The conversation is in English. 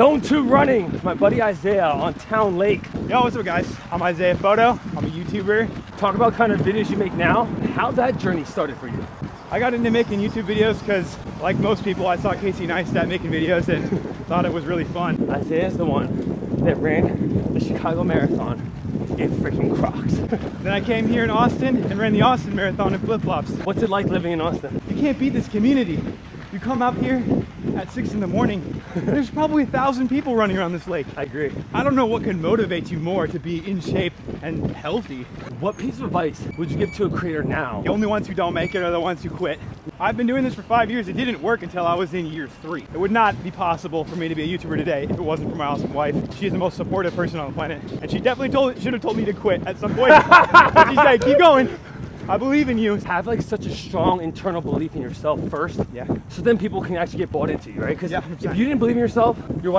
Zone 2 running. with My buddy Isaiah on Town Lake. Yo, what's up guys? I'm Isaiah Photo. I'm a YouTuber. Talk about kind of videos you make now. How that journey started for you. I got into making YouTube videos because, like most people, I saw Casey Neistat making videos and thought it was really fun. Isaiah's the one that ran the Chicago Marathon in freaking Crocs. Then I came here in Austin and ran the Austin Marathon in flip-flops. What's it like living in Austin? You can't beat this community. You come up here at six in the morning, there's probably a thousand people running around this lake. I agree. I don't know what can motivate you more to be in shape and healthy. What piece of advice would you give to a creator now? The only ones who don't make it are the ones who quit. I've been doing this for five years. It didn't work until I was in year three. It would not be possible for me to be a YouTuber today if it wasn't for my awesome wife. She is the most supportive person on the planet. And she definitely told, should have told me to quit at some point. she said, keep going. I believe in you. Have like such a strong internal belief in yourself first. Yeah. So then people can actually get bought into you, right? Because Yeah, if you didn't believe in yourself, your wife